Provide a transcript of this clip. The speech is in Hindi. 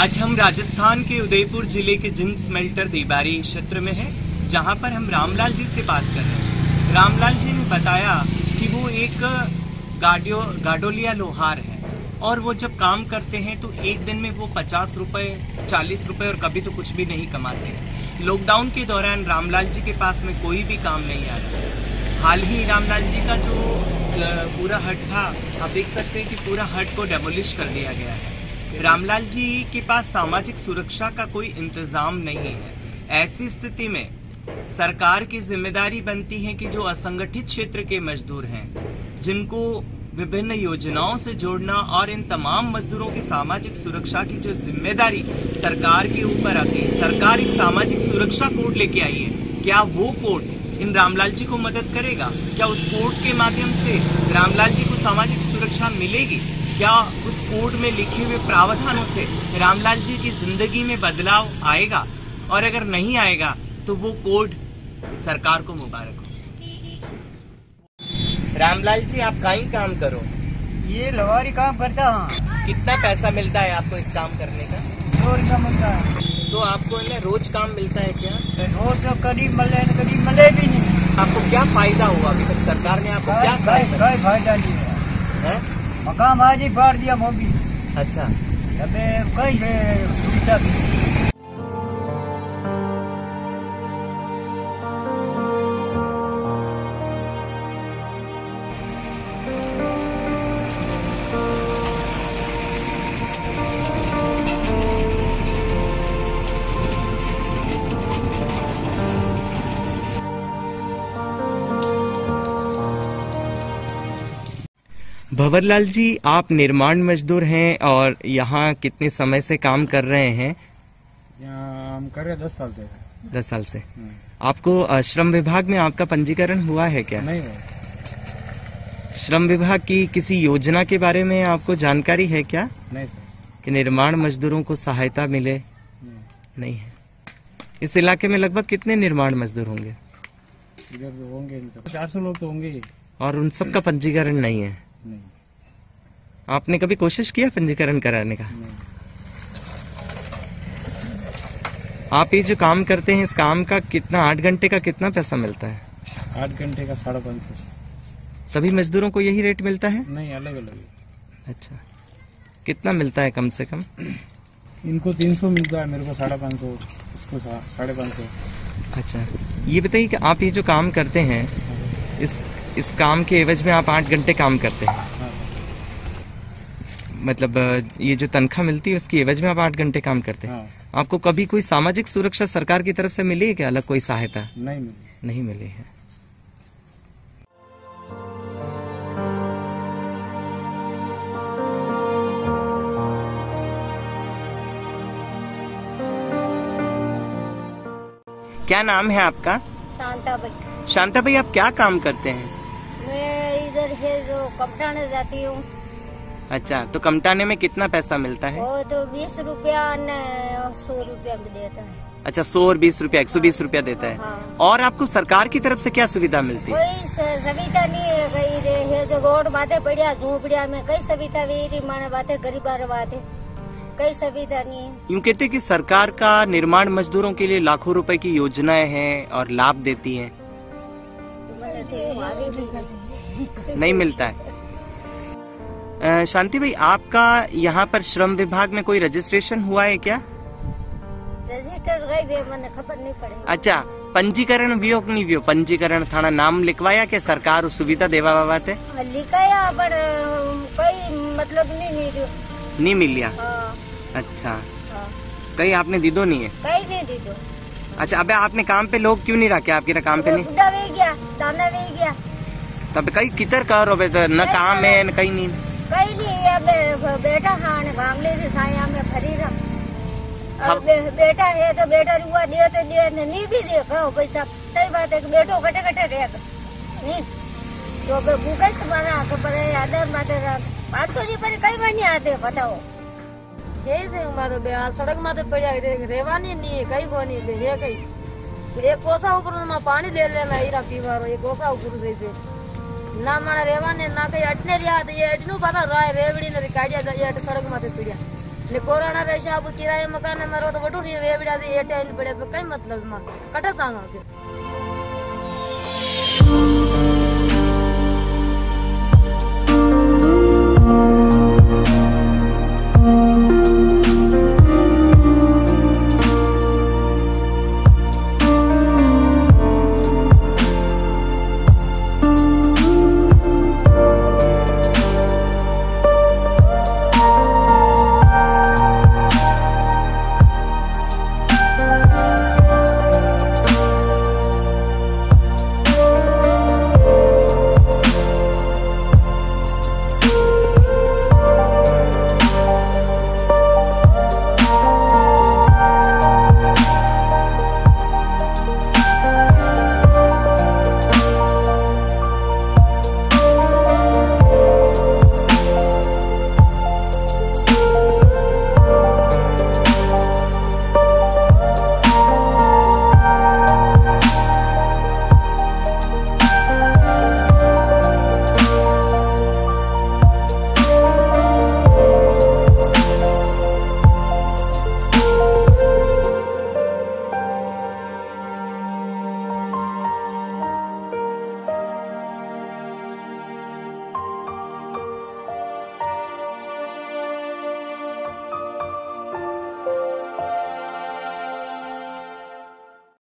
आज हम राजस्थान के उदयपुर ज़िले के जिन स्मेल्टर देबारी क्षेत्र में हैं, जहाँ पर हम रामलाल जी से बात कर रहे हैं। रामलाल जी ने बताया कि वो एक गाडियो, गाडोलिया लोहार है और वो जब काम करते हैं तो एक दिन में वो पचास रुपए, चालीस रुपए और कभी तो कुछ भी नहीं कमाते हैं। लॉकडाउन के दौरान रामलाल जी के पास में कोई भी काम नहीं आ रहा हाल ही रामलाल जी का जो पूरा हट था, आप देख सकते हैं कि पूरा हट को डेमोलिश कर दिया गया है। रामलाल जी के पास सामाजिक सुरक्षा का कोई इंतज़ाम नहीं है। ऐसी स्थिति में सरकार की ज़िम्मेदारी बनती है कि जो असंगठित क्षेत्र के मजदूर हैं, जिनको विभिन्न योजनाओं से जोड़ना और इन तमाम मजदूरों की सामाजिक सुरक्षा की जो ज़िम्मेदारी सरकार के ऊपर आती है, सरकार एक सामाजिक सुरक्षा कोड लेके आई है। क्या वो कोड इन रामलाल जी को मदद करेगा? क्या उस कोर्ट के माध्यम से रामलाल जी को सामाजिक सुरक्षा मिलेगी? क्या उस कोड में लिखे हुए प्रावधानों से रामलाल जी की ज़िंदगी में बदलाव आएगा? और अगर नहीं आएगा तो वो कोड सरकार को मुबारक हो। रामलाल जी आप कहीं काम करो? ये लवारी काम करता हाँ। कितना पैसा मिलता है आपको इस काम करने का? का मिलता है। तो आपको है ना रोज काम मिलता है क्या? रोज तो कभी मले न कभी मले भी नहीं। आपको क्या फ़ायदा हुआ अभी तक? सरकार ने आपको क्या फ़ायदा नहीं है है? मकाम आज ही बाढ़ दिया मोबी अच्छा अबे कई है भंवरलाल जी आप निर्माण मजदूर हैं और यहाँ कितने समय से काम कर रहे हैं? हम कर रहे दस साल से। दस साल से। आपको श्रम विभाग में आपका पंजीकरण हुआ है क्या? नहीं हुआ। श्रम विभाग की किसी योजना के बारे में आपको जानकारी है क्या? नहीं कि निर्माण मजदूरों को सहायता मिले? नहीं। नहीं है। इस इलाके में लगभग कितने निर्माण मजदूर होंगे? इधर तो होंगे चार सौ लोग तो होंगे और उन सब का पंजीकरण नहीं है? नहीं। आपने कभी कोशिश किया पंजीकरण कराने का? नहीं। आप ये जो काम करते हैं इस काम का कितना आठ घंटे का कितना पैसा मिलता है? आठ घंटे का साढ़े पाँच सौ। सभी मजदूरों को यही रेट मिलता है? नहीं अलग अलग। अच्छा। कितना मिलता है कम से कम? इनको तीन सौ मिलता है मेरे को साढ़े पाँच सौ इसको साढ़े पाँच सौ। अच्छा। ये बताइए कि आप ये जो काम करते हैं इस इस काम के एवज में आप आठ घंटे काम करते हैं। हाँ मतलब ये जो तनख्वाह मिलती है उसकी एवज में आप आठ घंटे काम करते हैं। हाँ। आपको कभी कोई सामाजिक सुरक्षा सरकार की तरफ़ से मिली है क्या? अलग कोई सहायता? नहीं मिली। नहीं मिली है। क्या नाम है आपका? शांता भाई। शांता भाई आप क्या काम करते हैं? कपटाने जाती हूँ। अच्छा तो कमटाने में कितना पैसा मिलता है? वो तो बीस रुपया सौ रूपया देता है। अच्छा सौ और बीस रूपया एक सौ बीस रूपया देता है। हाँ। और आपको सरकार की तरफ़ से क्या सुविधा मिलती? है कोई सुविधा नहीं है रोड बातें पड़िया झोपड़िया में कई सुविधा भी माने बातें गरीबार बातें कई सुविधा नहीं है। यूँ कहते कि सरकार का निर्माण मजदूरों के लिए लाखों रुपए की योजनाएँ हैं और लाभ देती हैं। नहीं मिलता है। शांति भाई आपका यहाँ पर श्रम विभाग में कोई रजिस्ट्रेशन हुआ है क्या? रजिस्टर मैंने खबर नहीं पड़ी अच्छा पंजीकरण वियो कि नहीं वियो पंजीकरण थाना नाम लिखवाया के सरकार सुविधा देवा बाबत है? लिखाया पर कोई मतलब नहीं नहीं नहीं मिलिया हाँ। अच्छा। हाँ। कहीं आपने दीदो नहीं है? कहीं नहीं दी दो। अच्छा अबे आपने काम पे लोग क्यों नहीं रखे आपके काम पे नहीं? गया दाना भी गया। तब कहीं किधर करो बे तो न काम है न कहीं नहीं। कई नहीं अब बेटा हाँ ने गामले से साया में फरी रहा। अब बे, बेटा है तो बेटा रुआ दे तो दे ने नहीं भी दे कहो पैसा सही बात है कि बेटो कटे कटे रहेगा नहीं तो अब भूखे से मारा तो पर याद बात पाँच सौ रुपये कई महीने आते बताओ। सड़क मा तो पड़या रे कई कोनी बे कई एक कोसा ऊपर पानी ले लेना हीरा पीवारो एक कोसा ऊपर से से ना मारा रेवाने ना कई अटने रिया तो ये अटनु पता राय रेवड़ी ने काजा जा ये सड़क मा पड़िया ने कोरोना रे शाप किराए मकान में तो वटू री रेवड़ा दे ये टाइम पड़े तो कई मतलब मा कटा सामा के